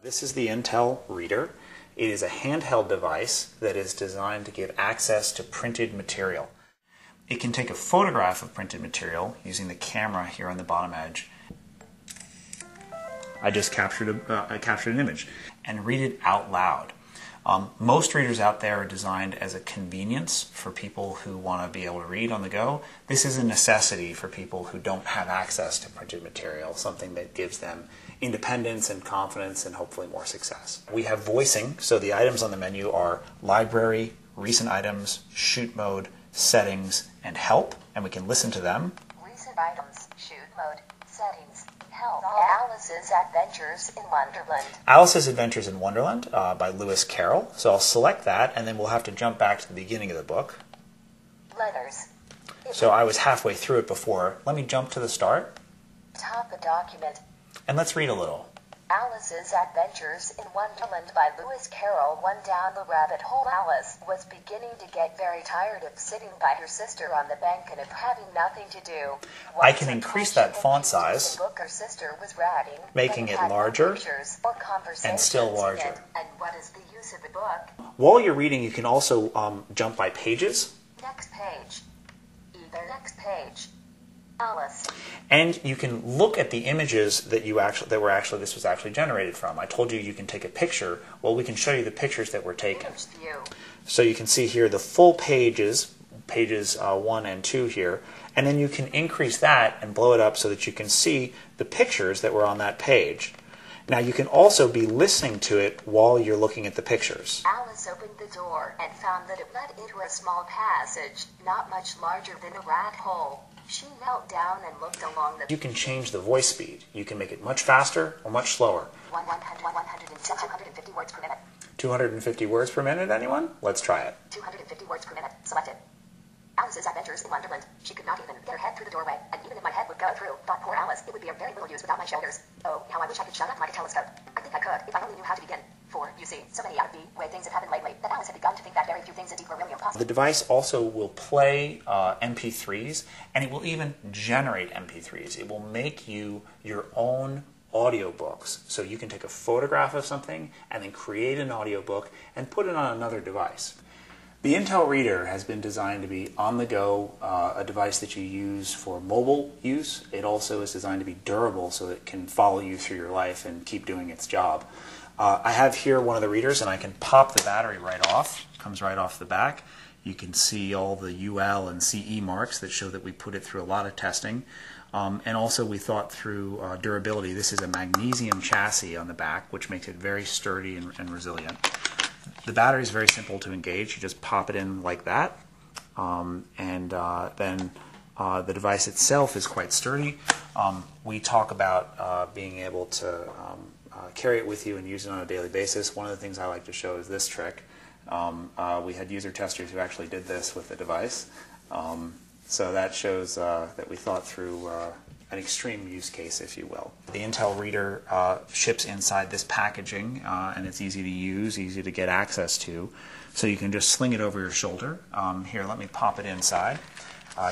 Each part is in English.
This is the Intel Reader. It is a handheld device that is designed to give access to printed material. It can take a photograph of printed material using the camera here on the bottom edge. I just captured, a, uh, I captured an image and read it out loud. Um, most readers out there are designed as a convenience for people who want to be able to read on the go. This is a necessity for people who don't have access to printed material, something that gives them independence and confidence and hopefully more success. We have voicing, so the items on the menu are library, recent items, shoot mode, settings, and help, and we can listen to them. Recent items, shoot mode, settings, help. Alice's Adventures in Wonderland. Alice's Adventures in Wonderland uh, by Lewis Carroll. So I'll select that, and then we'll have to jump back to the beginning of the book. Letters. So I was halfway through it before. Let me jump to the start, Top a document. And let's read a little. Alice's Adventures in Wonderland by Lewis Carroll One down the rabbit hole. Alice was beginning to get very tired of sitting by her sister on the bank and of having nothing to do. I can increase that font size, book her sister was writing, making it larger conversations still larger. And what is the use of a book? While you're reading, you can also um, jump by pages, Next page. Either next page. Alice. and you can look at the images that you actually that were actually this was actually generated from. I told you you can take a picture. Well, we can show you the pictures that were taken. So you can see here the full pages, pages uh, one and two here, and then you can increase that and blow it up so that you can see the pictures that were on that page. Now you can also be listening to it while you're looking at the pictures. Alice opened the door and found that it led into a small passage, not much larger than a rat hole. She knelt down and looked along the You can change the voice speed. You can make it much faster or much slower. one, 100, 150 words per minute. 250 words per minute, anyone? Let's try it. 250 words per minute. Selected. Alice's Adventures in Wonderland. She could not even get her head through the doorway, and even if my head would go through, thought poor Alice, it would be of very little use without my shoulders. Oh, how I wish I could shut up like a telescope. I think I could, if I only knew how to you see, so many out of things have happened lately, that Alice had begun to think that very few things indeed were really impossible. The device also will play uh, MP3s and it will even generate MP3s. It will make you your own audiobooks. So you can take a photograph of something and then create an audiobook and put it on another device. The Intel Reader has been designed to be on the go, uh, a device that you use for mobile use. It also is designed to be durable so it can follow you through your life and keep doing its job. Uh, I have here one of the readers and I can pop the battery right off. comes right off the back. You can see all the UL and CE marks that show that we put it through a lot of testing. Um, and also we thought through uh, durability. This is a magnesium chassis on the back, which makes it very sturdy and, and resilient. The battery is very simple to engage. You just pop it in like that, um, and uh, then uh, the device itself is quite sturdy. Um, we talk about uh, being able to um, uh, carry it with you and use it on a daily basis. One of the things I like to show is this trick. Um, uh, we had user testers who actually did this with the device. Um, so that shows uh, that we thought through uh, an extreme use case, if you will. The Intel Reader uh, ships inside this packaging, uh, and it's easy to use, easy to get access to. So you can just sling it over your shoulder. Um, here, let me pop it inside.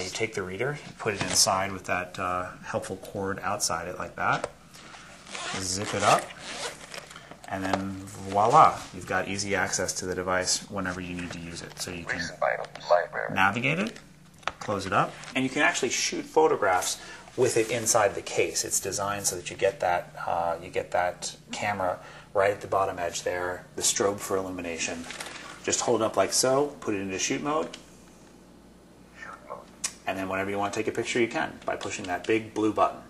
You take the reader, you put it inside with that helpful cord outside it like that. Zip it up, and then voila, you've got easy access to the device whenever you need to use it. So you can Recent items, library. navigate it, close it up, and you can actually shoot photographs with it inside the case. It's designed so that you get that uh, you get that camera right at the bottom edge there, the strobe for illumination. Just hold it up like so, put it into Shoot mode. and then whenever you want to take a picture, you can by pushing that big blue button.